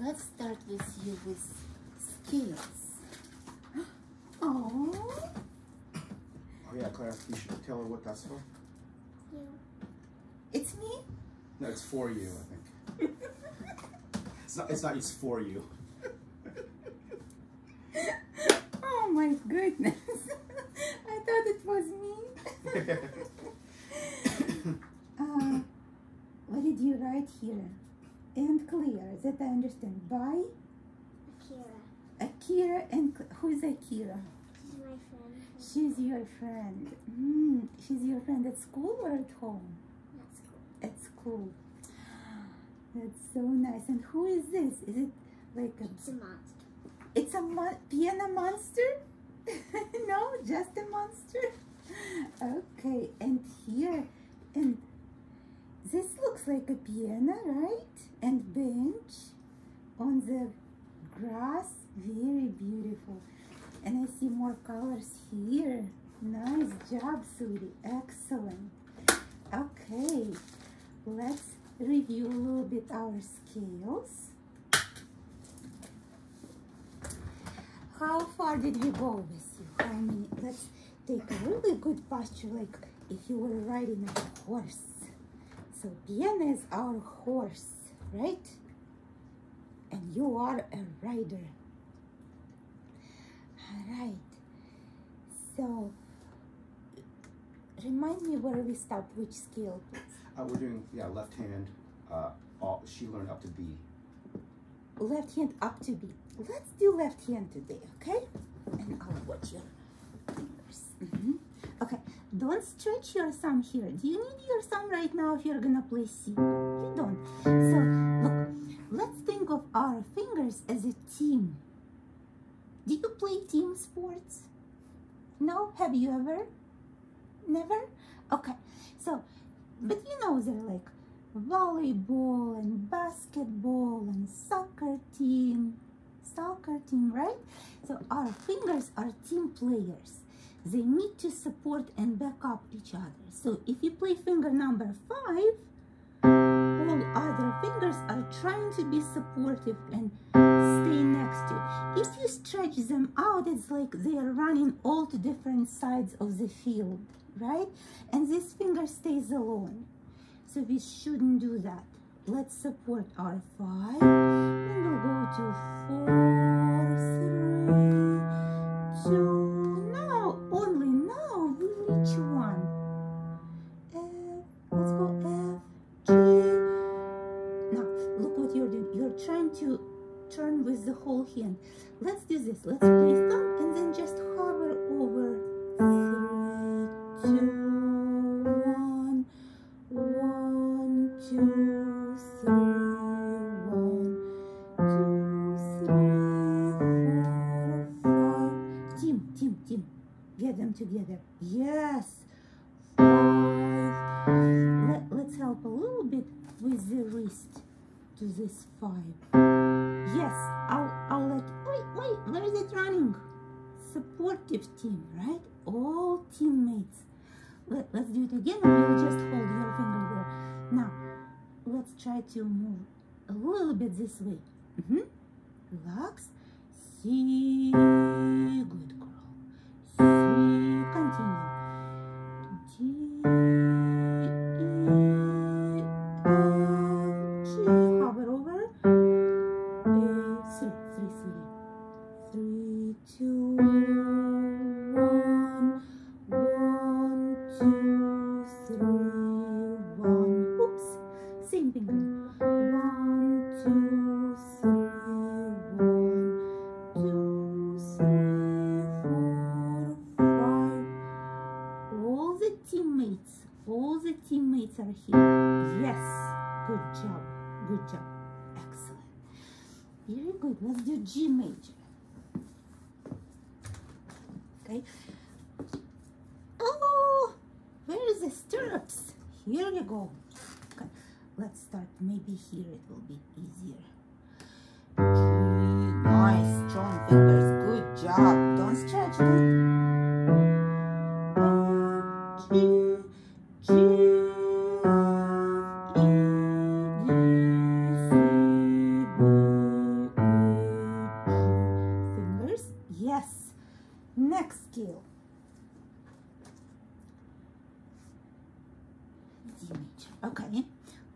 let's start with you with scales. Oh, Oh yeah, Clara, you should tell her what that's for. You. it's me? No, it's for you, I think. it's not. It's not. It's for you. Oh my goodness. I thought it was me. Uh, what did you write here? And clear, that I understand. By Akira. Akira and who is Akira? She's my friend. She's your friend. Mm, she's your friend at school or at home? That's cool. At school. That's so nice. And who is this? Is it like a It's a monster. It's a mon- piano monster? no, just a monster. Okay, and here, and this looks like a piano, right? And bench on the grass, very beautiful. And I see more colors here. Nice job, sweetie. Excellent. Okay, let's review a little bit our scales. How far did we go with you? How many? Let's take a really good posture, like if you were riding a horse. So Piana is our horse, right? And you are a rider. All right. So remind me where we stopped, which scale? Uh, we're doing yeah left hand. Uh, all she learned up to B. left hand up to B. Let's do left hand today, okay? And I'll watch your fingers. Mhm. Okay, don't stretch your thumb here. Do you need your thumb right now if you're gonna play C? You don't. So, look, let's think of our fingers as a team. Do you play team sports? No? Have you ever? Never? Okay, so, but you know they're like volleyball and basketball and soccer team soccer team right so our fingers are team players they need to support and back up each other so if you play finger number five all other fingers are trying to be supportive and stay next to you if you stretch them out it's like they are running all to different sides of the field right and this finger stays alone so we shouldn't do that. Let's support our five. Then we'll go to four, three, with the whole hand. Let's do this. Let's place thumb team, right? All teammates. Let, let's do it again you'll just hold your finger there. Now, let's try to move a little bit this way.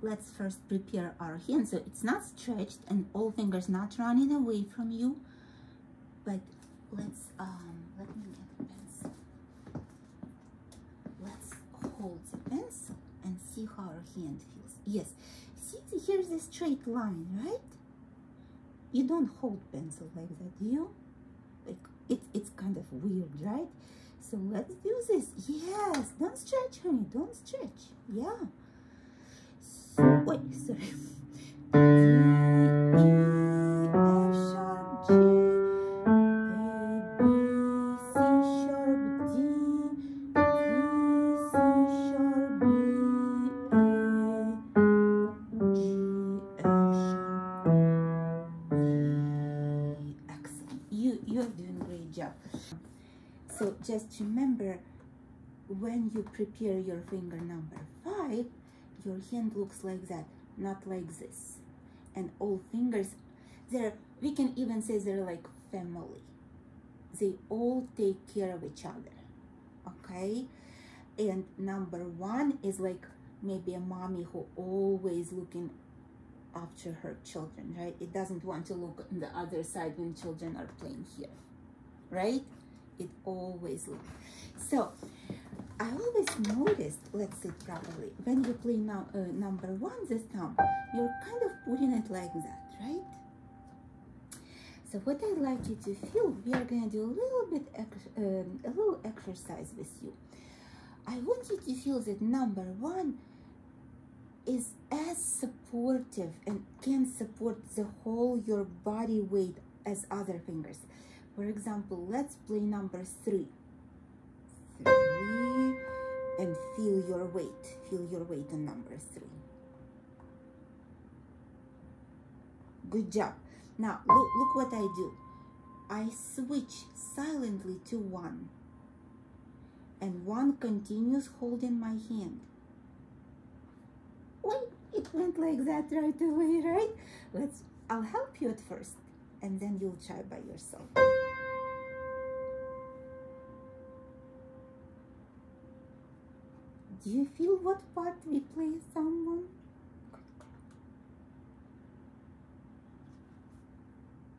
Let's first prepare our hand so it's not stretched and all fingers not running away from you. But let's um let me get pencil. Let's hold the pencil and see how our hand feels. Yes, see here's a straight line, right? You don't hold pencil like that, do you? Like it, it's kind of weird, right? So let's do this. Yes, don't stretch, honey. Don't stretch. Yeah. Great job. So just remember, when you prepare your finger number your hand looks like that, not like this. And all fingers, they're, we can even say they're like family. They all take care of each other, okay? And number one is like maybe a mommy who always looking after her children, right? It doesn't want to look on the other side when children are playing here, right? It always looks. So I always noticed, let's say properly, when you play now uh, number one this time, you're kind of putting it like that, right? So what I'd like you to feel, we are going to do a little bit, um, a little exercise with you. I want you to feel that number one is as supportive and can support the whole your body weight as other fingers. For example, let's play number three. Three, and feel your weight. Feel your weight on number three. Good job. Now, look, look what I do. I switch silently to one. And one continues holding my hand. Wait, it went like that right away, right? Let's, I'll help you at first. And then you'll try by yourself. Do you feel what part we play someone?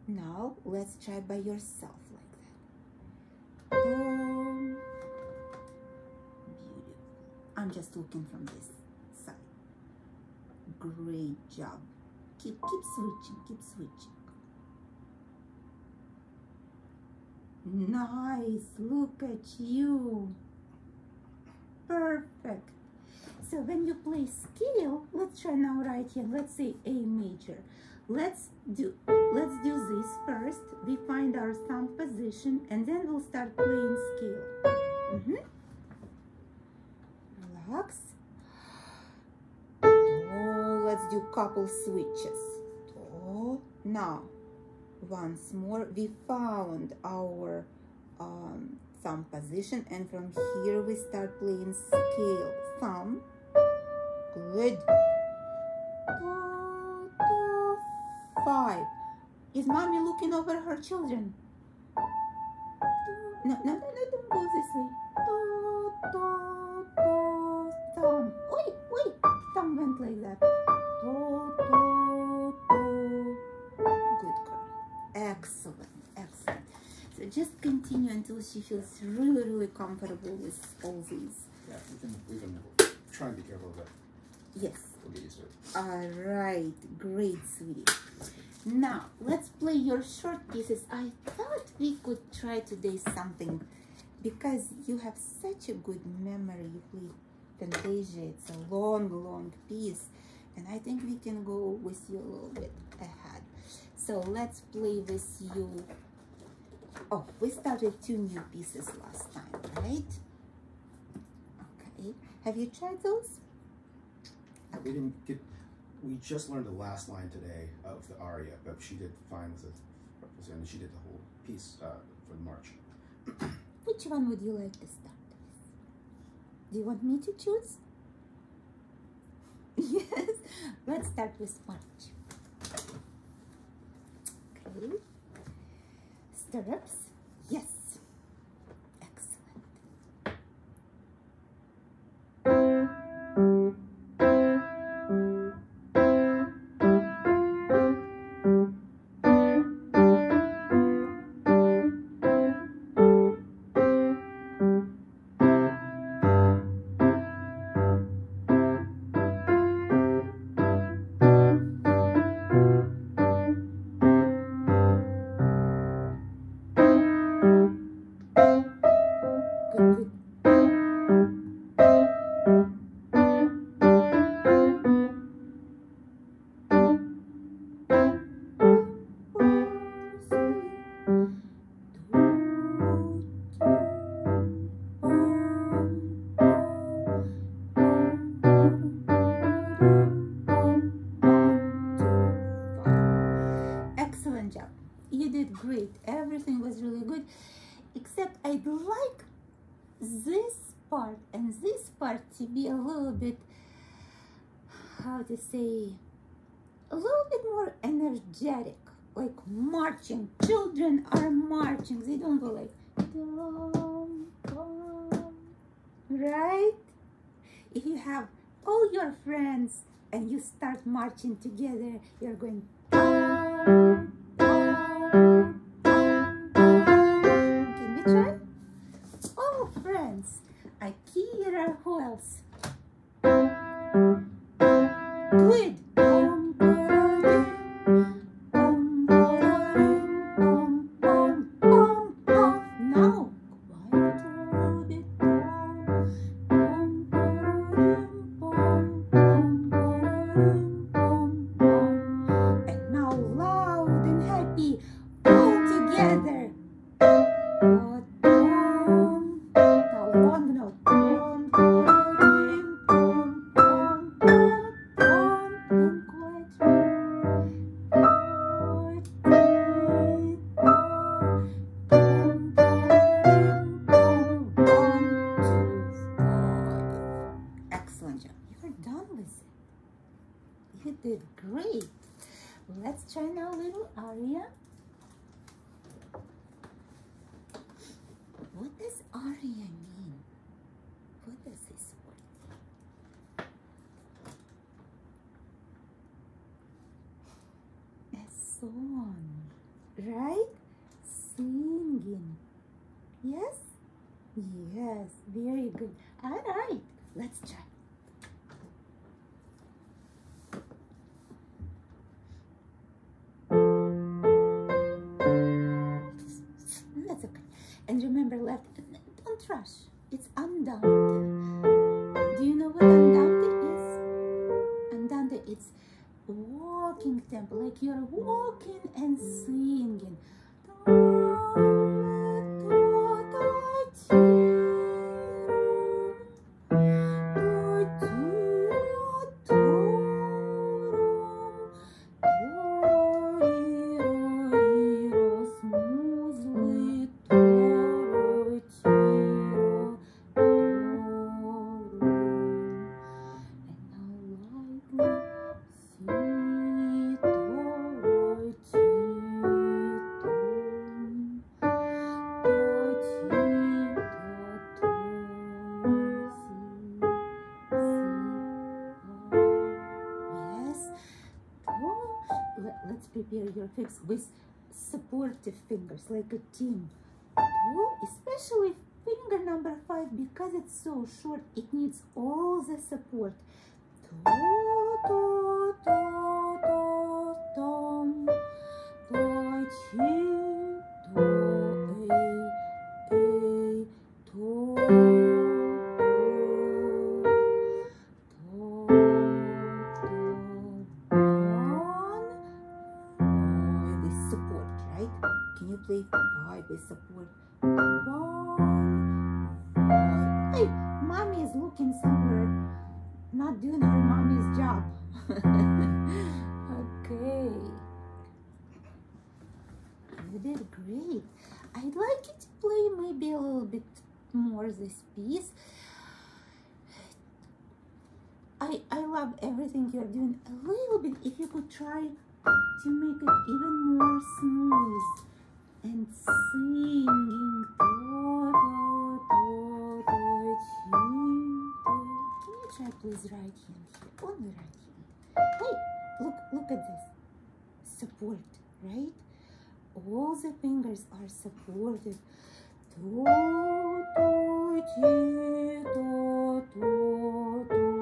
Now let's try by yourself like that. Um, beautiful. I'm just looking from this side. Great job. Keep keep switching, keep switching. Nice. Look at you. Perfect. So when you play scale, let's try now right here. Let's say A major. Let's do let's do this first. We find our thumb position and then we'll start playing scale. Mhm. Relax. Oh, let's do couple switches. Oh, now once more we found our um, thumb position and from here we start playing scale. Thumb good. Two, two, five. Is mommy looking over her children? No no no don't go this way. Two, two, two, thumb wait wait. Thumb went like that. Two, two, two. good girl. Excellent so just continue until she feels really, really comfortable with all these. Yeah, we can, we can try and be careful of that. Yes. We'll get used to it. All right. Great, sweetie. Now, let's play your short pieces. I thought we could try today something because you have such a good memory. You play Fantasia. It's a long, long piece. And I think we can go with you a little bit ahead. So let's play with you Oh, we started two new pieces last time, right? Okay. Have you tried those? We didn't get, we just learned the last line today of the aria, but she did fine with it. And she did the whole piece uh, for the march. Which one would you like to start with? Do you want me to choose? yes. Let's start with march. Okay. Stirrups. How to say, a little bit more energetic, like marching. Children are marching. They don't go like, dum, dum, right? If you have all your friends and you start marching together, you're going. dum, Let's try now little aria. What does aria mean? What does this word mean? a song, right? Singing. Yes? Yes, very good. All right, let's try. It's andante. Do you know what andante is? Andante, it's walking tempo, like you're walking and singing. Fix with supportive fingers like a team. Especially finger number five because it's so short, it needs all the support. One, five. Hey, mommy is looking somewhere, not doing her mommy's job. okay. You did great. I'd like you to play maybe a little bit more this piece. I, I love everything you're doing. A little bit, if you could try to make it even more smooth and singing. Do, do, do, do, do. Can you try please right hand here? On the right hand. Hey, look, look at this. Support, right? All the fingers are supported. Do, do, chi, do, do, do,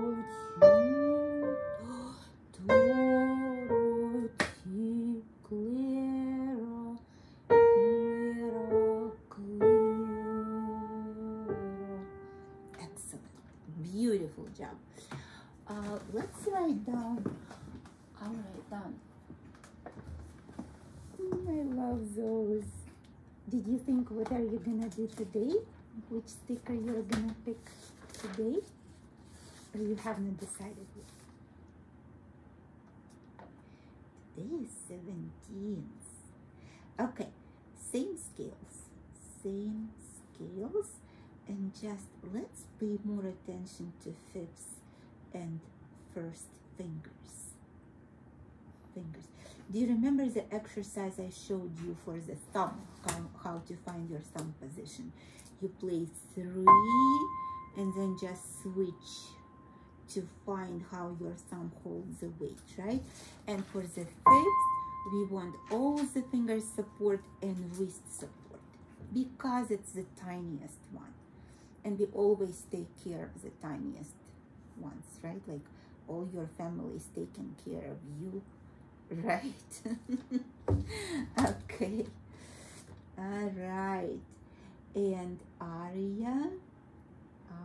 Beautiful job. Uh, let's write down. I'll write down. Mm, I love those. Did you think what are you gonna do today? Which sticker you're gonna pick today? Or you haven't decided yet? Today is 17th. Okay, same scales, same scales, and just let's pay more attention to fifths and first fingers. Fingers. Do you remember the exercise I showed you for the thumb? How, how to find your thumb position? You play three and then just switch to find how your thumb holds the weight, right? And for the fifth, we want all the fingers support and wrist support because it's the tiniest one. And we always take care of the tiniest ones, right? Like all your family is taking care of you, right? okay. All right. And aria,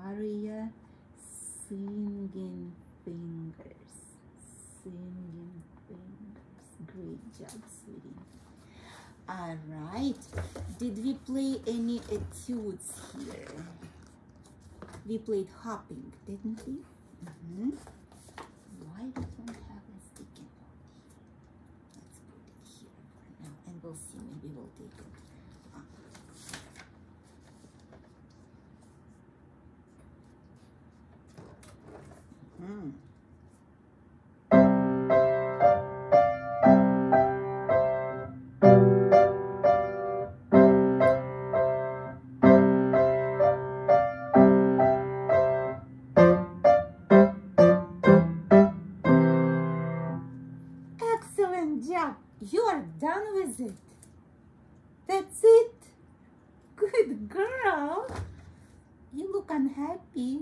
aria, singing fingers, singing fingers. Great job, sweetie. All right. Did we play any etudes here? We played hopping, didn't we? Mm-hmm. Why we don't have a sticky here? Let's put it here for now, and we'll see. Maybe we'll take it You are done with it. That's it. Good girl. You look unhappy.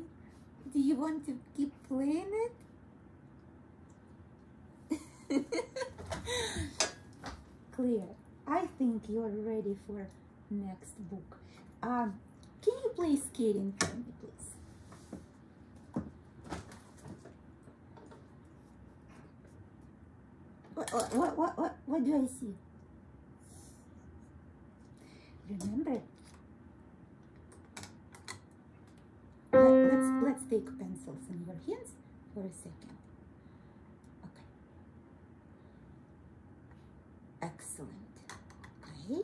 Do you want to keep playing it? Clara. I think you're ready for next book. Um, can you play skating for me, please? What, what, what, what, do I see? Remember, let, let's let's take pencils in your hands for a second. Okay. Excellent. Okay.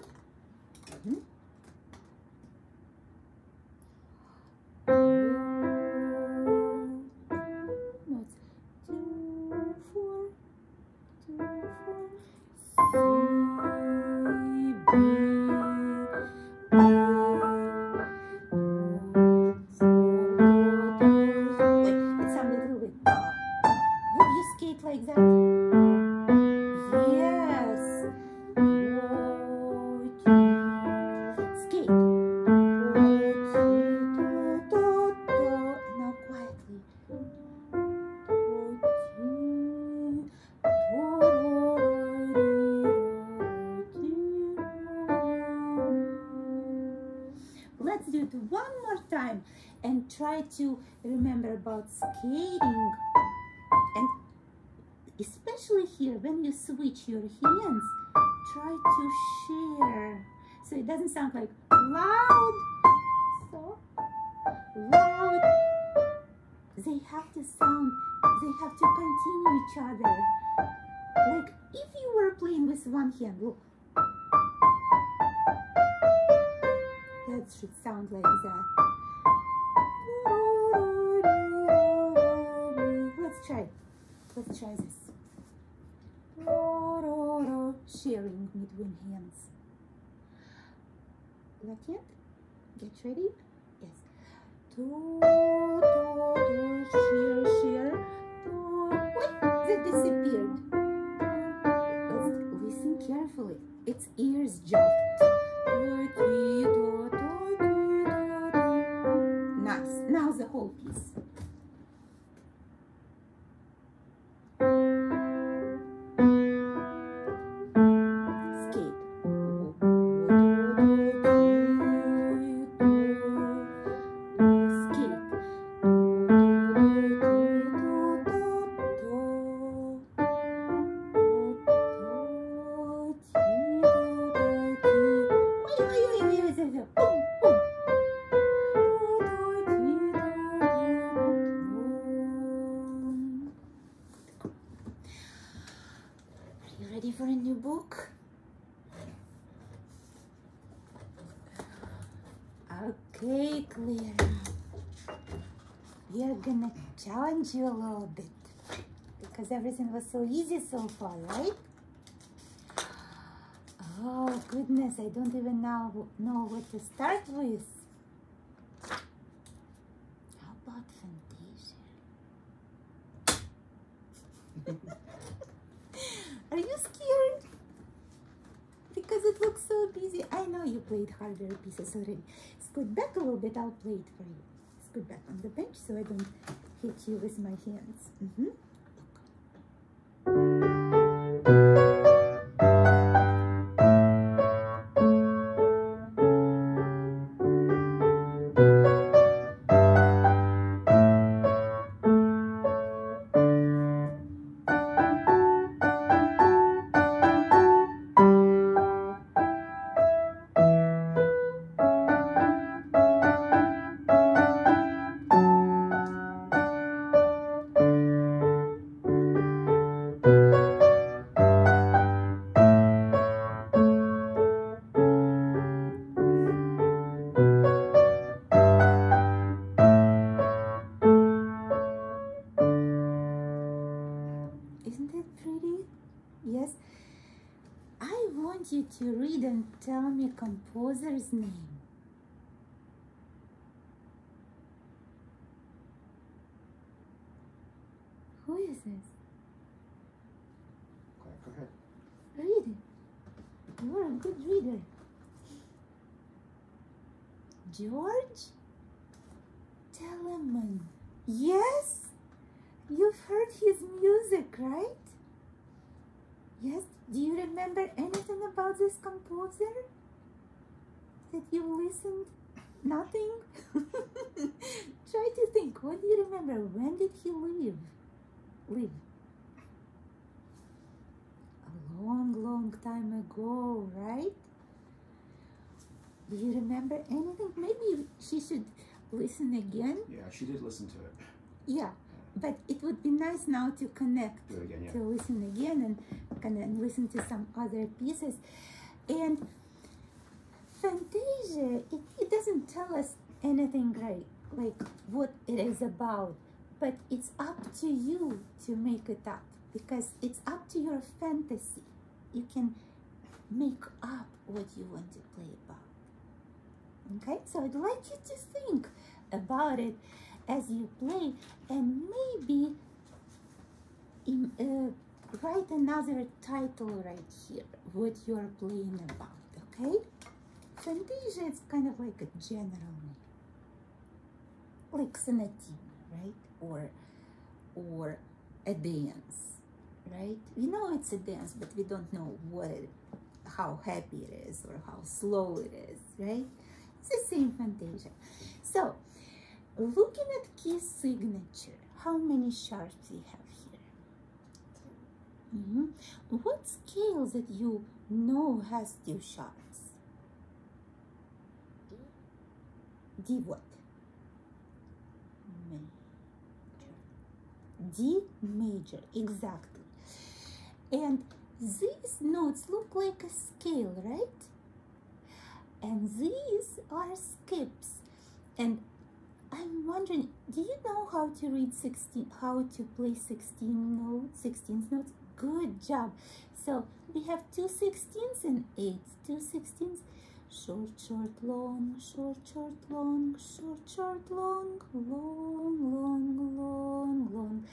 You your hands try to share. So it doesn't sound like loud. So loud. They have to sound they have to continue each other. Like if you were playing with one hand look. That should sound like that. Let's try. Let's try this sharing between hands like it get ready yes do, do, do, share, share. Do. Wait, that disappeared. Listen carefully. It's ears job. Do, do, challenge you a little bit because everything was so easy so far, right? Oh goodness, I don't even know know what to start with. How about Fantasia? Are you scared? Because it looks so busy. I know you played harder pieces already. Scoot back a little bit, I'll play it for you. Scoot back on the bench so I don't hit you with my hands. Mhm. Isn't George Telemann. Yes? You've heard his music, right? Yes? Do you remember anything about this composer? That you listened? Nothing? Try to think. What do you remember? When did he live? Live? A long, long time ago, right? Do you remember anything? Maybe she should listen again. Yeah, she did listen to it. Yeah, but it would be nice now to connect again, yeah. to listen again and kind of listen to some other pieces. And Fantasia, it, it doesn't tell us anything great, like what it is about, but it's up to you to make it up because it's up to your fantasy. You can make up what you want to play about. Okay, so I'd like you to think about it as you play and maybe in, uh, write another title right here what you're playing about okay? Fantasia is kind of like a general name. Like sonatina right? Or or a dance right? We know it's a dance but we don't know what it how happy it is or how slow it is right the same fantasia so looking at key signature how many sharps we have here Mhm. What scale that you know has two sharps? D what? D major, exactly. And these notes look like a scale, right? And these are skips. And I'm wondering, do you know how to read 16, how to play 16 notes, 16 notes? Good job. So we have two 16s and eights, two 16s, short, short, long, short, short, long, short, short, long, long, long, long, long.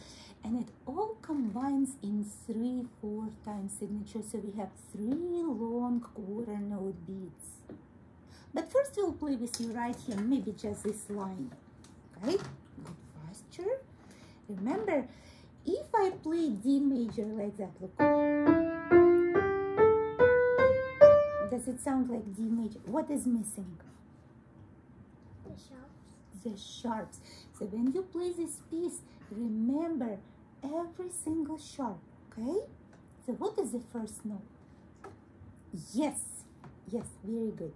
And it all combines in three, four time signature. So we have three long quarter note beats. But first we'll play with you right here, maybe just this line. Okay, good posture. Remember, if I play D major like that, look. Does it sound like D major? What is missing? The sharps. The sharps. So when you play this piece, remember every single sharp, okay? So what is the first note? Yes, yes, very good.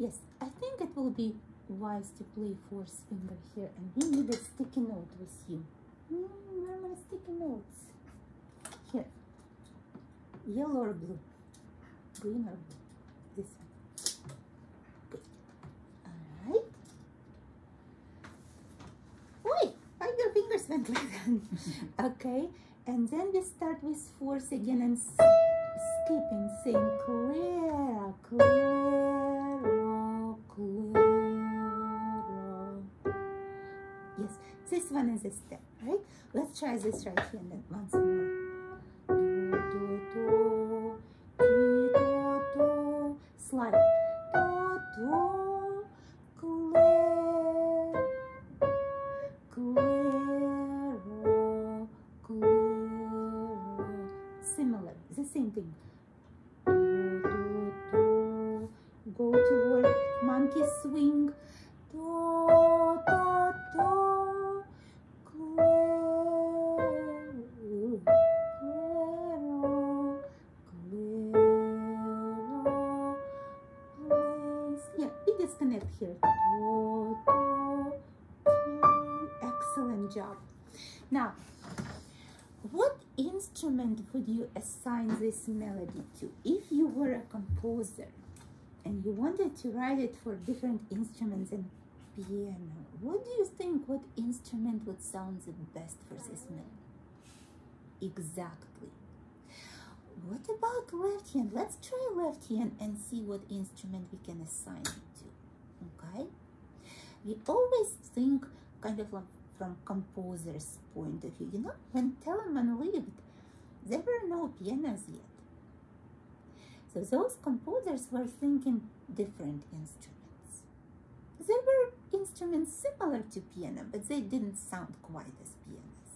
Yes, I think it will be wise to play fourth finger here and we need a sticky note with you. Mm, where are my sticky notes? Here. Yellow or blue? Green or blue? This one. Good. Alright. Oi! Why like that? okay. And then we start with fourth again and skipping, saying Clara, Clara, Clara. Yes, this one is a step, right? Let's try this right here and then once more. Slide. Here. Do, do, do. Excellent job. Now, what instrument would you assign this melody to? If you were a composer and you wanted to write it for different instruments and piano, what do you think what instrument would sound the best for this melody? Exactly. What about left hand? Let's try left hand and see what instrument we can assign? We always think kind of like from composer's point of view. You know, when Telemann lived, there were no pianos yet. So those composers were thinking different instruments. There were instruments similar to piano, but they didn't sound quite as pianos.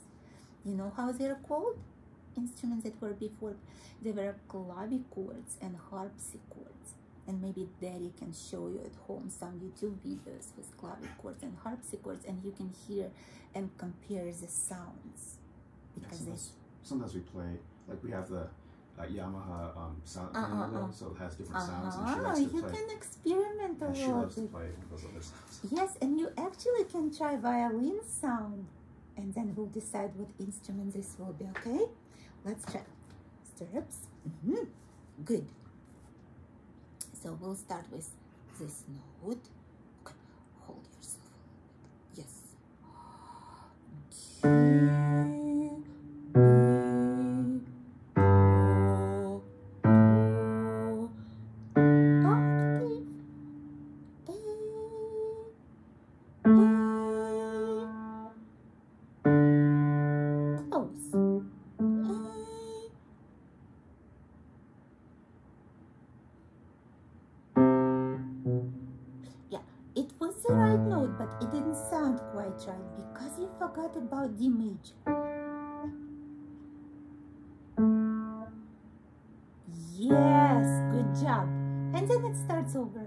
You know how they're called? Instruments that were before. They were clavichords and harpsichords. And maybe Daddy can show you at home some YouTube videos with clavichords and harpsichords, and you can hear and compare the sounds because they Sometimes, sometimes we play like we have the uh, Yamaha um, sound Uh, uh, uh. so it has different sounds, and she uh-huh. likes to you play. can experiment a and she loves to play those other sounds. Yes, and you actually can try violin sound, and then we'll decide what instrument this will be. Okay, let's try stirrups. Mhm. Good. So we'll start with this note. Okay, hold yourself. Yes. G, forgot about the image. Yes, good job. And then it starts over.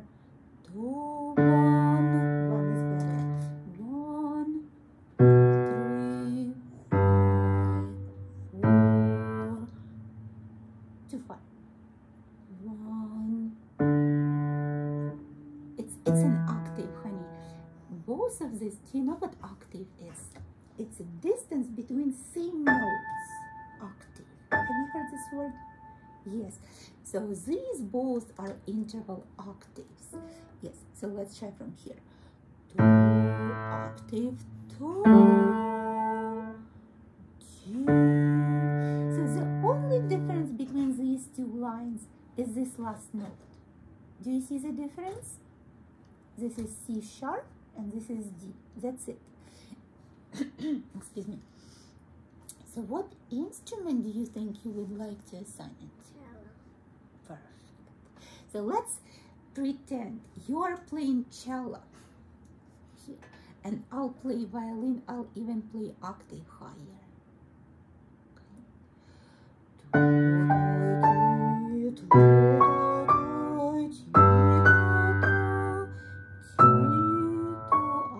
So these both are interval octaves. Yes. So let's try from here. Two octave two. G. So the only difference between these two lines is this last note. Do you see the difference? This is C sharp and this is D. That's it. Excuse me. So what instrument do you think you would like to assign it to? So let's pretend you are playing cello here, and I'll play violin. I'll even play octave higher.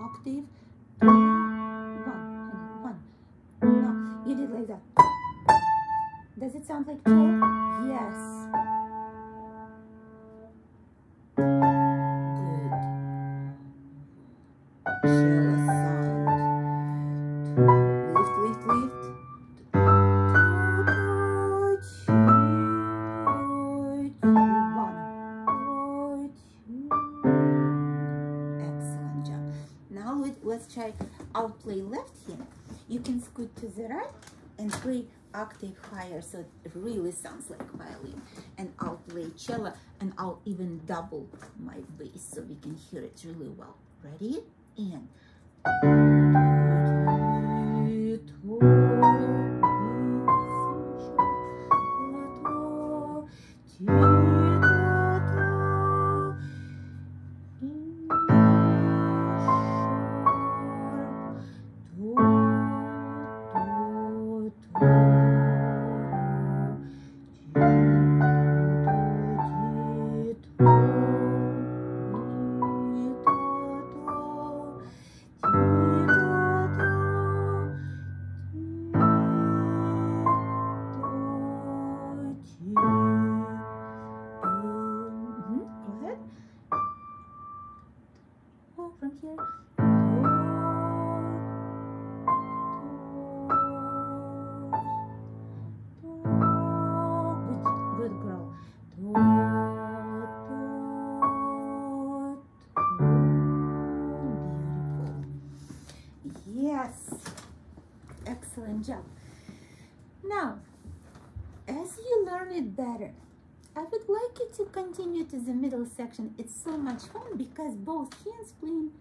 Octave. One, one. No, you did like that. Does it sound like cello? Yes. Try, I'll play left hand. You can scoot to the right and play octave higher so it really sounds like violin. And I'll play cello and I'll even double my bass so we can hear it really well. Ready? And from here. You to continue to the middle section. It's so much fun because both hands playing